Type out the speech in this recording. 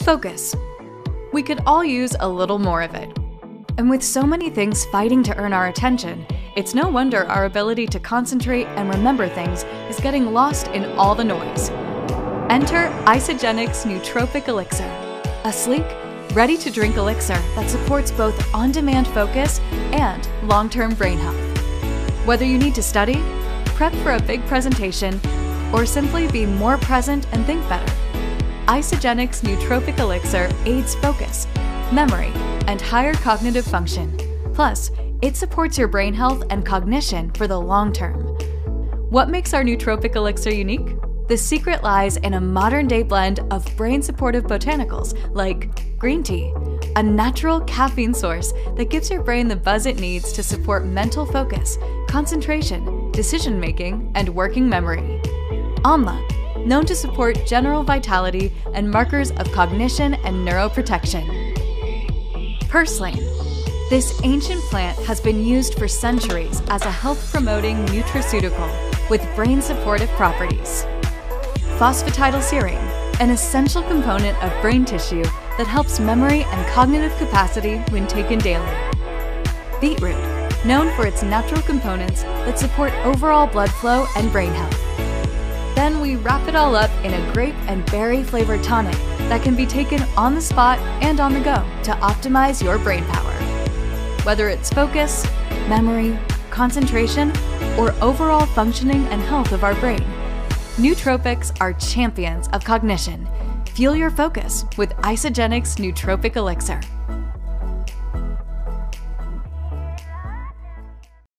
Focus. We could all use a little more of it. And with so many things fighting to earn our attention, it's no wonder our ability to concentrate and remember things is getting lost in all the noise. Enter Isagenix Nootropic Elixir, a sleek, ready to drink elixir that supports both on demand focus and long term brain health. Whether you need to study, prep for a big presentation, or simply be more present and think better, Isagenix Nootropic Elixir aids focus, memory, and higher cognitive function. Plus, it supports your brain health and cognition for the long term. What makes our nootropic elixir unique? The secret lies in a modern day blend of brain supportive botanicals like green tea, a natural caffeine source that gives your brain the buzz it needs to support mental focus, concentration, decision making, and working memory. Amla, known to support general vitality and markers of cognition and neuroprotection. Purslane, this ancient plant has been used for centuries as a health promoting nutraceutical with brain supportive properties. Phosphatidylserine, an essential component of brain tissue that helps memory and cognitive capacity when taken daily. Beetroot, known for its natural components that support overall blood flow and brain health. Then we wrap it all up in a grape and berry flavored tonic that can be taken on the spot and on the go to optimize your brain power whether it's focus, memory, concentration, or overall functioning and health of our brain. Nootropics are champions of cognition. Fuel your focus with Isagenix Nootropic Elixir.